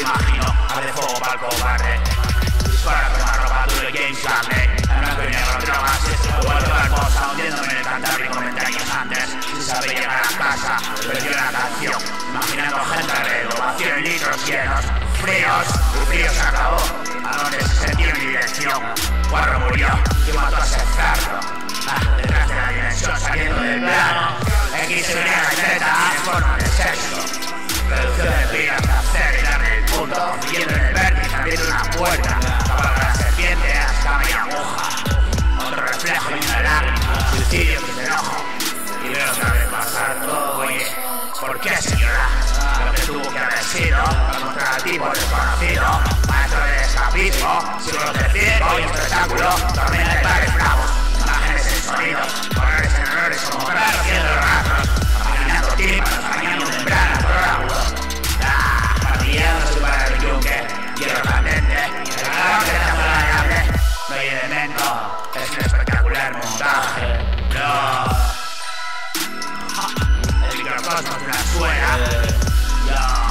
imagino, abre fuego para el cobarde Dispara con la ropa duro James Bradley En blanco y negro y este vuelvo al bossa Hundiéndome en el cantábrico 20 años antes Sin saber llegar a casa, perdió la canción. Imaginando gente alrededor, vacío en litros llenos. Fríos, frío se acabó Tipo desconocido Maestro de escapismo Siglos de ciego y espectáculo Tormenta de bares bravos Imágenes en sonidos Colores en errores como perros haciendo rastros Imaginando tímpanos Bañando membranas por agudo Ah, parrillando para el yunque Hierro candente El calor te hace variable No hay elemento Es un espectacular montaje No el microcosmos de una suena. Yo,